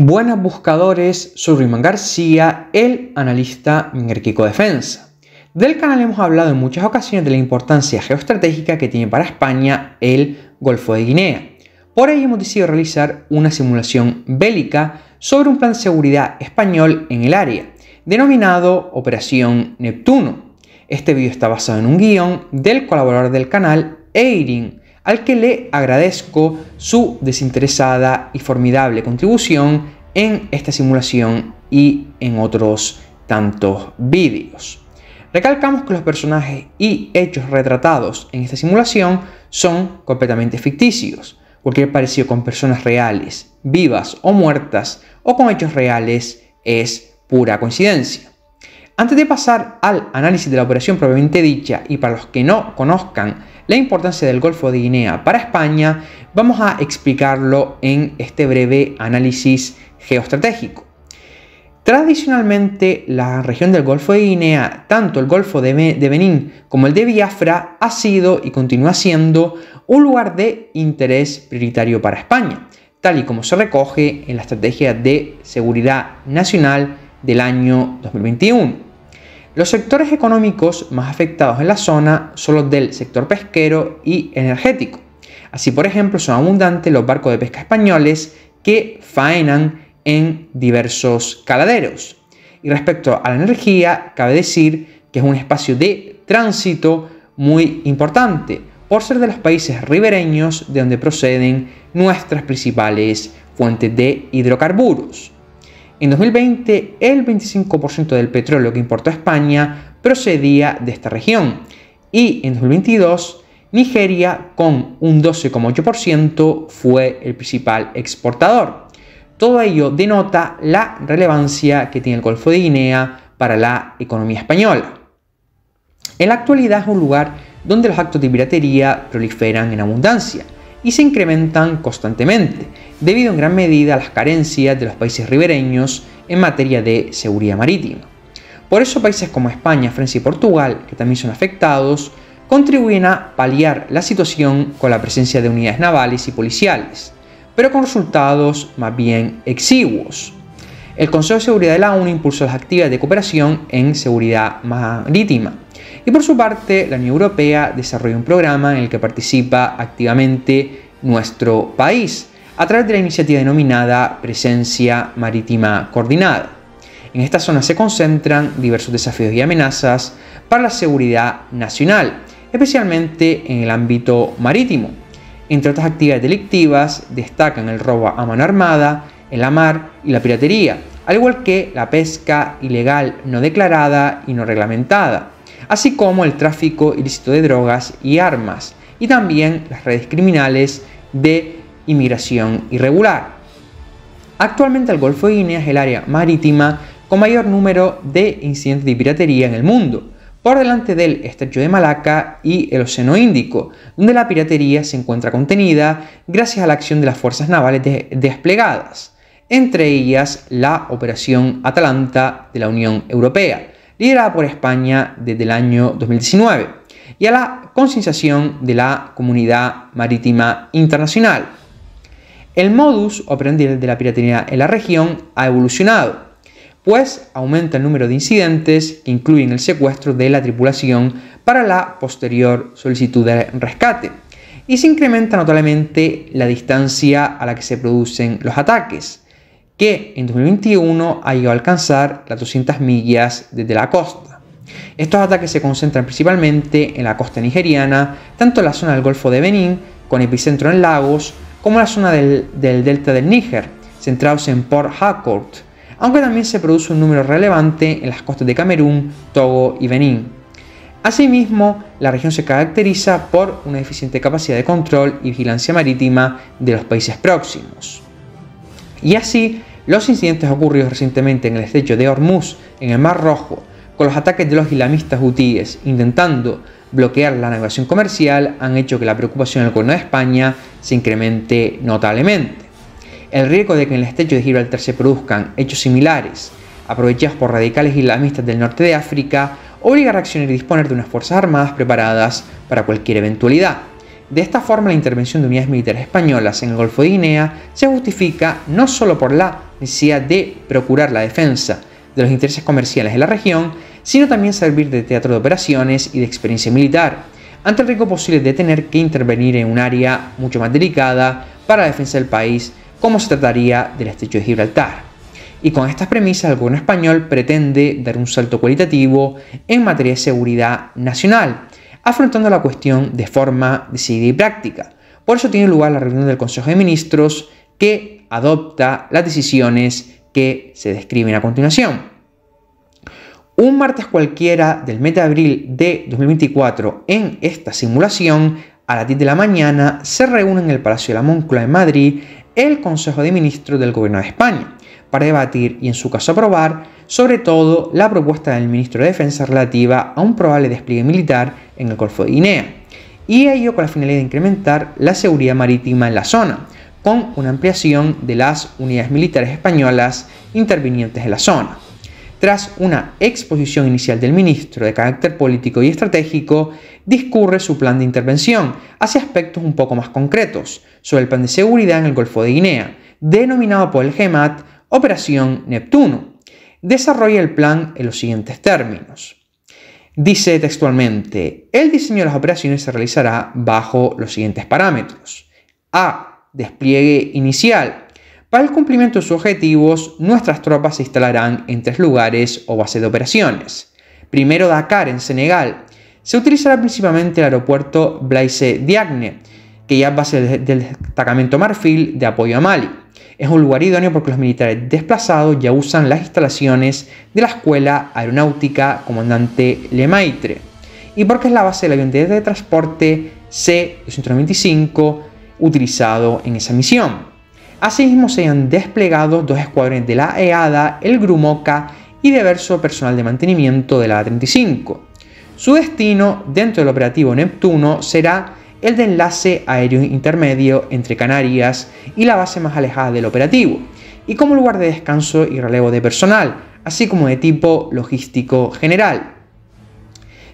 Buenas buscadores, soy Ruimán García, el analista minérquico defensa. Del canal hemos hablado en muchas ocasiones de la importancia geoestratégica que tiene para España el Golfo de Guinea. Por ello hemos decidido realizar una simulación bélica sobre un plan de seguridad español en el área, denominado Operación Neptuno. Este vídeo está basado en un guion del colaborador del canal, Eirin, al que le agradezco su desinteresada y formidable contribución en esta simulación y en otros tantos vídeos. Recalcamos que los personajes y hechos retratados en esta simulación son completamente ficticios. Cualquier parecido con personas reales, vivas o muertas, o con hechos reales es pura coincidencia. Antes de pasar al análisis de la operación propiamente dicha y para los que no conozcan la importancia del Golfo de Guinea para España, vamos a explicarlo en este breve análisis geoestratégico. Tradicionalmente, la región del Golfo de Guinea, tanto el Golfo de, Benín como el de Biafra, ha sido y continúa siendo un lugar de interés prioritario para España, tal y como se recoge en la Estrategia de Seguridad Nacional del año 2021. Los sectores económicos más afectados en la zona son los del sector pesquero y energético. Así, por ejemplo, son abundantes los barcos de pesca españoles que faenan en diversos caladeros. Y respecto a la energía, cabe decir que es un espacio de tránsito muy importante por ser de los países ribereños de donde proceden nuestras principales fuentes de hidrocarburos. En 2020, el 25% del petróleo que importó España procedía de esta región y en 2022 Nigeria con un 12,8% fue el principal exportador. Todo ello denota la relevancia que tiene el Golfo de Guinea para la economía española. En la actualidad es un lugar donde los actos de piratería proliferan en abundancia y se incrementan constantemente, debido en gran medida a las carencias de los países ribereños en materia de seguridad marítima. Por eso países como España, Francia y Portugal, que también son afectados, contribuyen a paliar la situación con la presencia de unidades navales y policiales, pero con resultados más bien exiguos. El Consejo de Seguridad de la ONU impulsó las actividades de cooperación en seguridad marítima, y por su parte, la Unión Europea desarrolla un programa en el que participa activamente nuestro país a través de la iniciativa denominada Presencia Marítima Coordinada. En esta zona se concentran diversos desafíos y amenazas para la seguridad nacional, especialmente en el ámbito marítimo. Entre otras actividades delictivas destacan el robo a mano armada, en la mar y la piratería, al igual que la pesca ilegal no declarada y no reglamentada, así como el tráfico ilícito de drogas y armas, y también las redes criminales de inmigración irregular. Actualmente el Golfo de Guinea es el área marítima con mayor número de incidentes de piratería en el mundo, por delante del Estrecho de Malaca y el Océano Índico, donde la piratería se encuentra contenida gracias a la acción de las fuerzas navales desplegadas, entre ellas la Operación Atalanta de la Unión Europea, liderada por España desde el año 2019, y a la concienciación de la comunidad marítima internacional. El modus operandi de la piratería en la región ha evolucionado, pues aumenta el número de incidentes que incluyen el secuestro de la tripulación para la posterior solicitud de rescate, y se incrementa notablemente la distancia a la que se producen los ataques, que en 2021 ha llegado a alcanzar las 200 millas desde la costa. Estos ataques se concentran principalmente en la costa nigeriana, tanto en la zona del Golfo de Benín, con epicentro en Lagos, como en la zona del, delta del Níger, centrados en Port Harcourt, aunque también se produce un número relevante en las costas de Camerún, Togo y Benín. Asimismo, la región se caracteriza por una eficiente capacidad de control y vigilancia marítima de los países próximos. Y así, los incidentes ocurridos recientemente en el estrecho de Hormuz, en el Mar Rojo, con los ataques de los islamistas hutíes intentando bloquear la navegación comercial, han hecho que la preocupación del gobierno de España se incremente notablemente. El riesgo de que en el estrecho de Gibraltar se produzcan hechos similares, aprovechados por radicales islamistas del norte de África, obliga a reaccionar y disponer de unas fuerzas armadas preparadas para cualquier eventualidad. De esta forma, la intervención de unidades militares españolas en el Golfo de Guinea se justifica no solo por la necesidad de procurar la defensa de los intereses comerciales de la región, sino también servir de teatro de operaciones y de experiencia militar, ante el riesgo posible de tener que intervenir en un área mucho más delicada para la defensa del país, como se trataría del estrecho de Gibraltar. Y con estas premisas, el gobierno español pretende dar un salto cualitativo en materia de seguridad nacional, afrontando la cuestión de forma decidida y práctica. Por eso tiene lugar la reunión del Consejo de Ministros que adopta las decisiones que se describen a continuación. Un martes cualquiera del mes de abril de 2024, en esta simulación, a las 10 de la mañana, se reúne en el Palacio de la Moncloa en Madrid el Consejo de Ministros del Gobierno de España para debatir y en su caso aprobar sobre todo la propuesta del ministro de Defensa relativa a un probable despliegue militar en el Golfo de Guinea, y ello con la finalidad de incrementar la seguridad marítima en la zona, con una ampliación de las unidades militares españolas intervinientes en la zona. Tras una exposición inicial del ministro de carácter político y estratégico, discurre su plan de intervención hacia aspectos un poco más concretos sobre el plan de seguridad en el Golfo de Guinea, denominado por el GEMAT Operación Neptuno. Desarrolla el plan en los siguientes términos. Dice textualmente, el diseño de las operaciones se realizará bajo los siguientes parámetros. A. Despliegue inicial. Para el cumplimiento de sus objetivos, nuestras tropas se instalarán en tres lugares o bases de operaciones. Primero Dakar, en Senegal. Se utilizará principalmente el aeropuerto Blaise Diagne, que ya es base del destacamento Marfil de apoyo a Mali. Es un lugar idóneo porque los militares desplazados ya usan las instalaciones de la Escuela Aeronáutica Comandante Lemaitre y porque es la base del avión de transporte C-295 utilizado en esa misión. Asimismo se han desplegado dos escuadrones de la EADA, el Grumoca y diverso personal de mantenimiento de la A-35. Su destino dentro del operativo Neptuno será el de enlace aéreo intermedio entre Canarias y la base más alejada del operativo, y como lugar de descanso y relevo de personal, así como de tipo logístico general.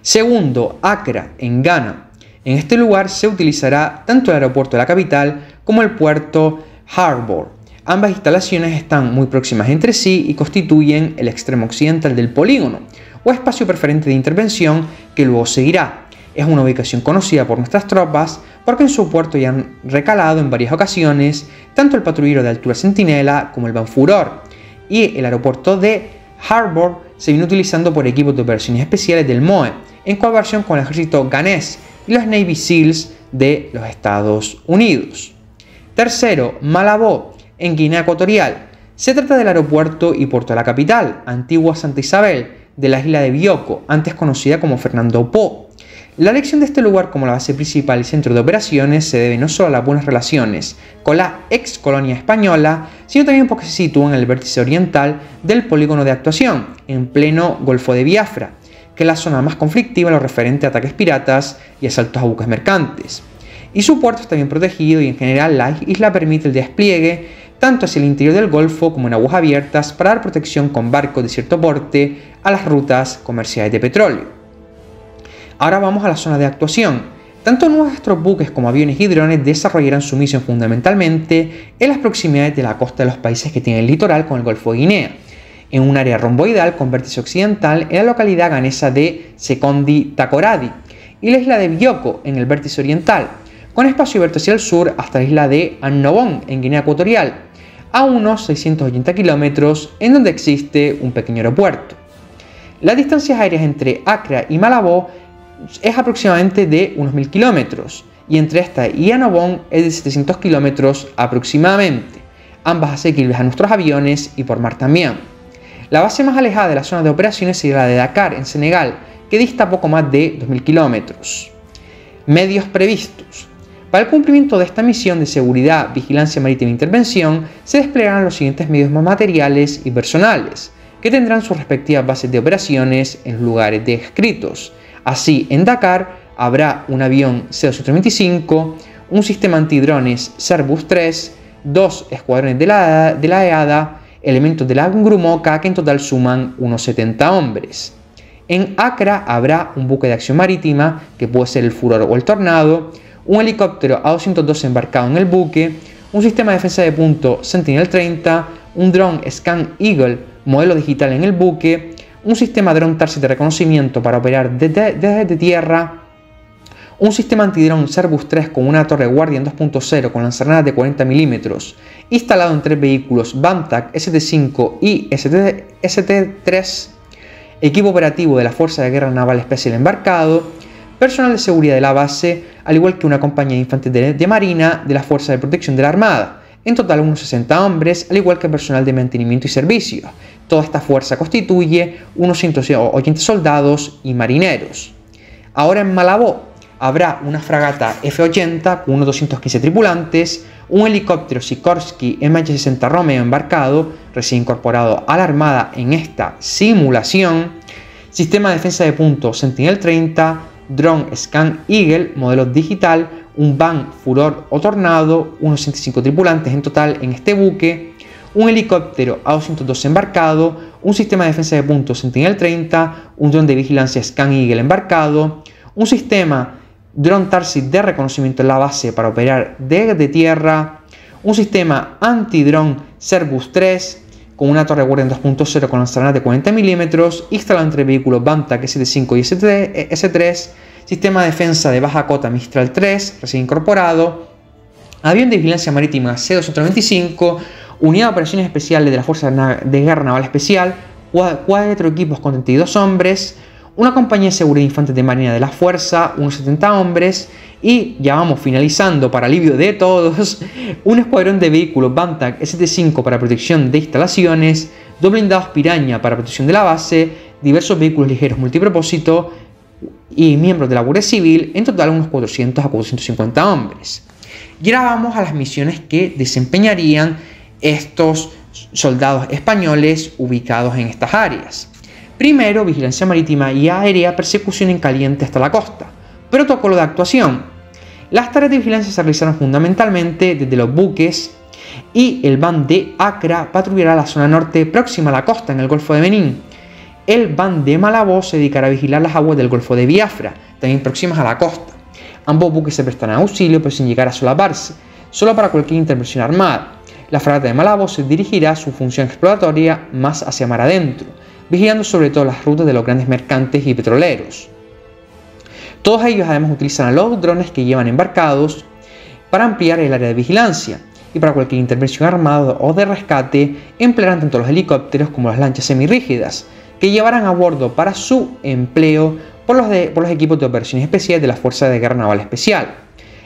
Segundo, Accra, en Ghana. En este lugar se utilizará tanto el aeropuerto de la capital como el puerto Harbor. Ambas instalaciones están muy próximas entre sí y constituyen el extremo occidental del polígono, o espacio preferente de intervención que luego seguirá, es una ubicación conocida por nuestras tropas porque en su puerto ya han recalado en varias ocasiones tanto el patrullero de altura Centinela como el Banfuror, y el aeropuerto de Harbor se viene utilizando por equipos de operaciones especiales del MOE, en colaboración con el ejército ganés y los Navy SEALs de los Estados Unidos. Tercero, Malabo, en Guinea Ecuatorial. Se trata del aeropuerto y puerto de la capital, antigua Santa Isabel, de la isla de Bioko, antes conocida como Fernando Po. La elección de este lugar como la base principal y centro de operaciones se debe no solo a las buenas relaciones con la ex colonia española, sino también porque se sitúa en el vértice oriental del polígono de actuación, en pleno Golfo de Biafra, que es la zona más conflictiva en lo referente a ataques piratas y asaltos a buques mercantes. Y su puerto está bien protegido y en general la isla permite el despliegue tanto hacia el interior del Golfo como en aguas abiertas para dar protección con barcos de cierto porte a las rutas comerciales de petróleo. Ahora vamos a la zona de actuación. Tanto nuestros buques como aviones y drones desarrollarán su misión fundamentalmente en las proximidades de la costa de los países que tienen el litoral con el Golfo de Guinea, en un área romboidal con vértice occidental en la localidad ganesa de Secondi Takoradi y la isla de Bioko en el vértice oriental, con espacio abierto hacia el sur hasta la isla de Annobón en Guinea Ecuatorial, a unos 680 kilómetros en donde existe un pequeño aeropuerto. Las distancias aéreas entre Accra y Malabo es aproximadamente de unos 1000 kilómetros y entre esta y Anobón es de 700 kilómetros aproximadamente, ambas asequibles a nuestros aviones y por mar también. La base más alejada de la zona de operaciones sería la de Dakar, en Senegal, que dista poco más de 2.000 kilómetros. Medios previstos. Para el cumplimiento de esta misión de seguridad, vigilancia marítima e intervención, se desplegarán los siguientes medios más materiales y personales, que tendrán sus respectivas bases de operaciones en lugares descritos, Así, en Dakar habrá un avión C-225, un sistema antidrones Cerberus 3, dos escuadrones de la, de EADA, elementos de la Grumoca que en total suman unos 70 hombres. En Accra habrá un buque de acción marítima, que puede ser el Furor o el Tornado, un helicóptero A-212 embarcado en el buque, un sistema de defensa de punto Sentinel-30, un dron Scan Eagle modelo digital en el buque, un sistema dron Tarsi de reconocimiento para operar desde, tierra, un sistema antidrón Cerberus 3 con una torre Guardian 2.0 con lanzagranadas de 40 mm, instalado en tres vehículos Bantac ST-5 y ST-3, equipo operativo de la Fuerza de Guerra Naval Especial embarcado, personal de seguridad de la base, al igual que una compañía de infantería de Marina de la Fuerza de Protección de la Armada. En total unos 60 hombres, al igual que personal de mantenimiento y servicio. Toda esta fuerza constituye unos 180 soldados y marineros. Ahora en Malabo habrá una fragata F-80 con unos 215 tripulantes, un helicóptero Sikorsky MH-60 Romeo embarcado, recién incorporado a la Armada en esta simulación, sistema de defensa de punto Sentinel-30, drone Scan Eagle, modelo digital, un van Furor o Tornado, unos 65 tripulantes en total en este buque, un helicóptero A-202 embarcado, un sistema de defensa de puntos Sentinel-30, un dron de vigilancia Scan Eagle embarcado, un sistema dron Tarsi de reconocimiento en la base para operar desde tierra, un sistema anti-dron Cerberus 3 con una torre guardia 2.0 con lanzagranadas de 40 mm, instalado entre vehículos Bantac S5 y S3, sistema de defensa de baja cota Mistral 3 recién incorporado, avión de vigilancia marítima C-225, unidad de operaciones especiales de la Fuerza de Guerra Naval Especial, cuatro equipos con 32 hombres, una compañía de seguridad de infantes de marina de la Fuerza, unos 70 hombres, y ya vamos finalizando para alivio de todos, un escuadrón de vehículos Bantac ST-5 para protección de instalaciones, dos blindados Piraña para protección de la base, diversos vehículos ligeros multipropósito y miembros de la Guardia Civil, en total unos 400 a 450 hombres. Y ahora vamos a las misiones que desempeñarían estos soldados españoles ubicados en estas áreas. Primero, vigilancia marítima y aérea, persecución en caliente hasta la costa. Protocolo de actuación. Las tareas de vigilancia se realizaron fundamentalmente desde los buques y el BAN de Acra patrullará la zona norte próxima a la costa en el Golfo de Benín. El BAN de Malabo se dedicará a vigilar las aguas del Golfo de Biafra, también próximas a la costa. Ambos buques se prestarán auxilio pero sin llegar a solaparse, solo para cualquier intervención armada. La fragata de Malabo se dirigirá a su función exploratoria más hacia mar adentro, vigilando sobre todo las rutas de los grandes mercantes y petroleros. Todos ellos además utilizan los drones que llevan embarcados para ampliar el área de vigilancia y para cualquier intervención armada o de rescate emplearán tanto los helicópteros como las lanchas semirrígidas que llevarán a bordo para su empleo por los, por los equipos de operaciones especiales de la Fuerza de Guerra Naval Especial.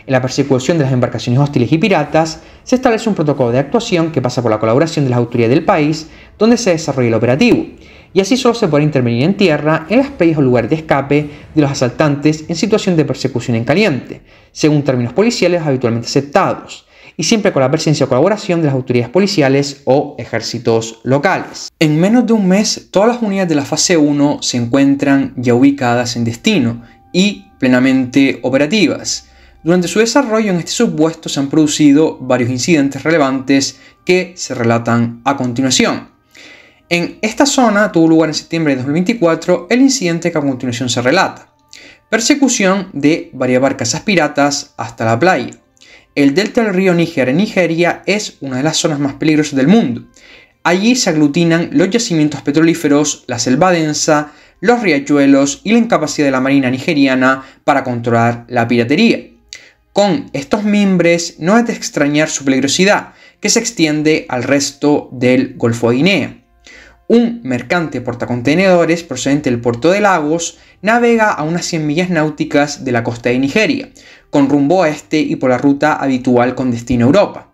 En la persecución de las embarcaciones hostiles y piratas se establece un protocolo de actuación que pasa por la colaboración de las autoridades del país donde se desarrolla el operativo y así solo se puede intervenir en tierra en las playas o lugares de escape de los asaltantes en situación de persecución en caliente, según términos policiales habitualmente aceptados, y siempre con la presencia o colaboración de las autoridades policiales o ejércitos locales. En menos de un mes, todas las unidades de la fase 1 se encuentran ya ubicadas en destino y plenamente operativas. Durante su desarrollo en este supuesto se han producido varios incidentes relevantes que se relatan a continuación. En esta zona tuvo lugar en septiembre de 2024 el incidente que a continuación se relata. Persecución de varias barcas piratas hasta la playa. El delta del río Níger en Nigeria es una de las zonas más peligrosas del mundo. Allí se aglutinan los yacimientos petrolíferos, la selva densa, los riachuelos y la incapacidad de la marina nigeriana para controlar la piratería. Con estos mimbres no es de extrañar su peligrosidad, que se extiende al resto del Golfo de Guinea un mercante portacontenedores procedente del puerto de Lagos navega a unas 100 millas náuticas de la costa de Nigeria, con rumbo a este y por la ruta habitual con destino a Europa.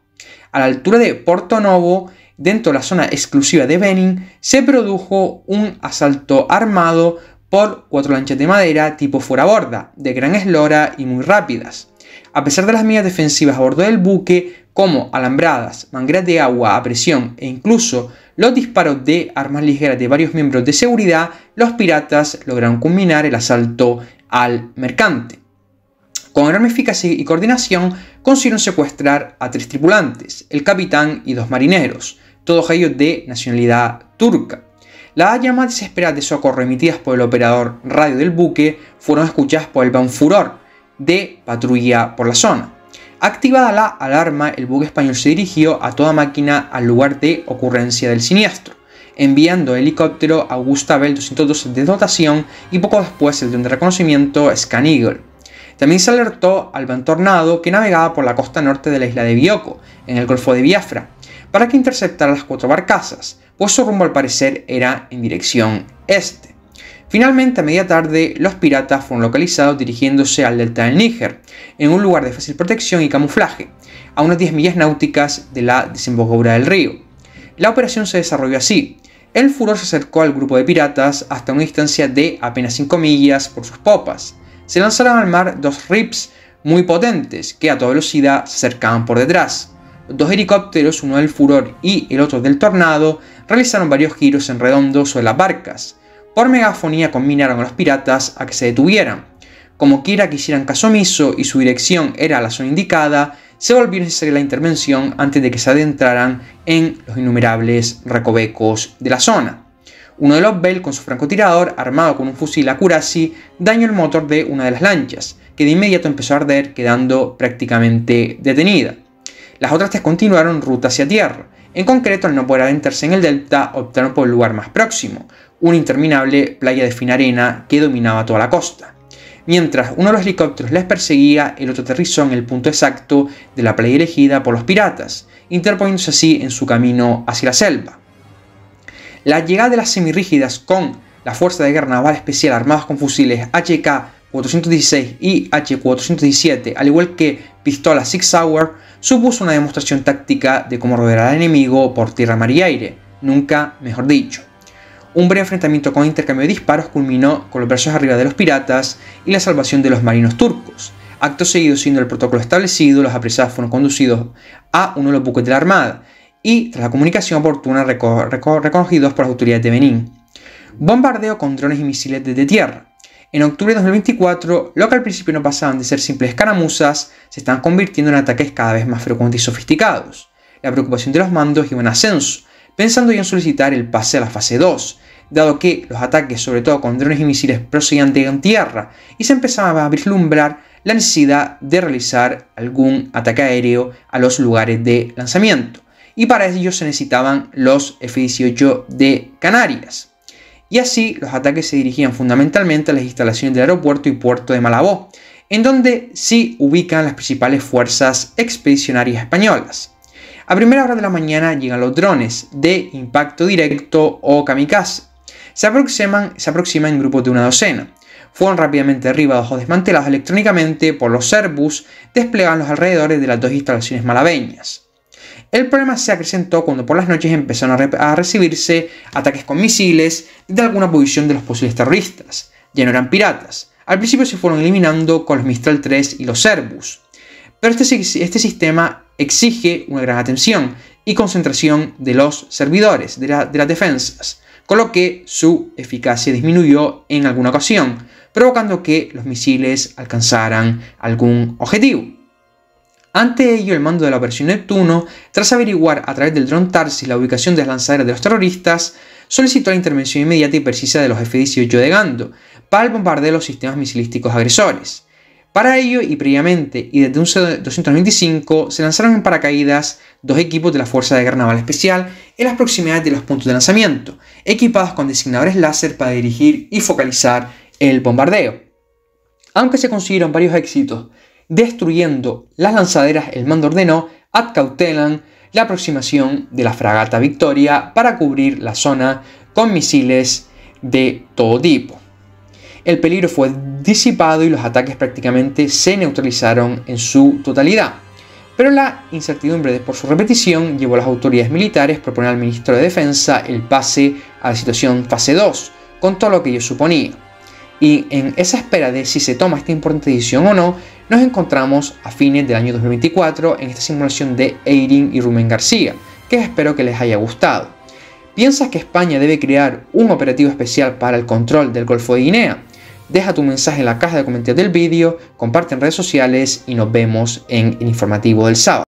A la altura de Porto Novo, dentro de la zona exclusiva de Benin, se produjo un asalto armado por cuatro lanchas de madera tipo fuera borda, de gran eslora y muy rápidas. A pesar de las medidas defensivas a bordo del buque, como alambradas, mangueras de agua a presión e incluso los disparos de armas ligeras de varios miembros de seguridad, los piratas lograron culminar el asalto al mercante. Con enorme eficacia y coordinación consiguieron secuestrar a tres tripulantes, el capitán y dos marineros, todos ellos de nacionalidad turca. Las llamadas desesperadas de socorro emitidas por el operador radio del buque fueron escuchadas por el Banfuror, de patrulla por la zona. Activada la alarma, el buque español se dirigió a toda máquina al lugar de ocurrencia del siniestro, enviando helicóptero Augusta Bell 212 de dotación y poco después el de reconocimiento Scan Eagle. También se alertó al Van Tornado que navegaba por la costa norte de la isla de Bioko, en el Golfo de Biafra, para que interceptara las cuatro barcazas, pues su rumbo al parecer era en dirección este. Finalmente, a media tarde, los piratas fueron localizados dirigiéndose al delta del Níger, en un lugar de fácil protección y camuflaje, a unas 10 millas náuticas de la desembocadura del río. La operación se desarrolló así. El Furor se acercó al grupo de piratas hasta una distancia de apenas 5 millas por sus popas. Se lanzaron al mar dos rips muy potentes que a toda velocidad se acercaban por detrás. Dos helicópteros, uno del Furor y el otro del Tornado, realizaron varios giros en redondo sobre las barcas. Por megafonía combinaron a los piratas a que se detuvieran. Como quiera que hicieran caso omiso y su dirección era la zona indicada, se volvió necesaria la intervención antes de que se adentraran en los innumerables recovecos de la zona. Uno de los Bell con su francotirador, armado con un fusil Akurasi, dañó el motor de una de las lanchas, que de inmediato empezó a arder, quedando prácticamente detenida. Las otras tres continuaron ruta hacia tierra. En concreto, al no poder adentrarse en el delta, optaron por el lugar más próximo, una interminable playa de fina arena que dominaba toda la costa. Mientras uno de los helicópteros les perseguía, el otro aterrizó en el punto exacto de la playa elegida por los piratas, interponiéndose así en su camino hacia la selva. La llegada de las semirrígidas con la Fuerza de Guerra Naval Especial armadas con fusiles HK-416 y H-417, al igual que pistolas Six Hour, supuso una demostración táctica de cómo rodear al enemigo por tierra, mar y aire, nunca mejor dicho. Un breve enfrentamiento con intercambio de disparos culminó con los brazos arriba de los piratas y la salvación de los marinos turcos. Acto seguido, siendo el protocolo establecido, los apresados fueron conducidos a uno de los buques de la Armada y, tras la comunicación oportuna, reconocidos por las autoridades de Benín. Bombardeo con drones y misiles desde tierra. En octubre de 2024, lo que al principio no pasaban de ser simples escaramuzas, se están convirtiendo en ataques cada vez más frecuentes y sofisticados. La preocupación de los mandos iba en ascenso, pensando ya en solicitar el pase a la fase 2, dado que los ataques, sobre todo con drones y misiles, procedían de tierra y se empezaba a vislumbrar la necesidad de realizar algún ataque aéreo a los lugares de lanzamiento. Y para ello se necesitaban los F-18 de Canarias y así los ataques se dirigían fundamentalmente a las instalaciones del aeropuerto y puerto de Malabó, en donde sí ubican las principales fuerzas expedicionarias españolas. A primera hora de la mañana llegan los drones de impacto directo o kamikaze. Se aproximan, se en grupos de una docena. Fueron rápidamente derribados o desmantelados electrónicamente por los Cerbus desplegados los alrededores de las dos instalaciones malabeñas. El problema se acrecentó cuando por las noches empezaron a, recibirse ataques con misiles de alguna posición de los posibles terroristas. Ya no eran piratas. Al principio se fueron eliminando con los Mistral 3 y los Cerbus. Pero este, este sistema exige una gran atención y concentración de los servidores, de las defensas, con lo que su eficacia disminuyó en alguna ocasión, provocando que los misiles alcanzaran algún objetivo. Ante ello, el mando de la operación Neptuno, tras averiguar a través del dron Tarsis la ubicación de las lanzaderas de los terroristas, solicitó la intervención inmediata y precisa de los F-18 de Gando para el bombardeo de los sistemas misilísticos agresores. Para ello, y previamente, y desde un 225, se lanzaron en paracaídas dos equipos de la Fuerza de Guerra Especial en las proximidades de los puntos de lanzamiento, equipados con designadores láser para dirigir y focalizar el bombardeo. Aunque se consiguieron varios éxitos destruyendo las lanzaderas, el mando ordenó ad cautelam la aproximación de la fragata Victoria para cubrir la zona con misiles de todo tipo. El peligro fue disipado y los ataques prácticamente se neutralizaron en su totalidad. Pero la incertidumbre por su repetición llevó a las autoridades militares a proponer al ministro de Defensa el pase a la situación fase 2, con todo lo que ello suponía. Y en esa espera de si se toma esta importante decisión o no, nos encontramos a fines del año 2024 en esta simulación de Eirin y Rumen García, que espero que les haya gustado. ¿Piensas que España debe crear un operativo especial para el control del Golfo de Guinea? Deja tu mensaje en la caja de comentarios del vídeo, comparte en redes sociales y nos vemos en el informativo del sábado.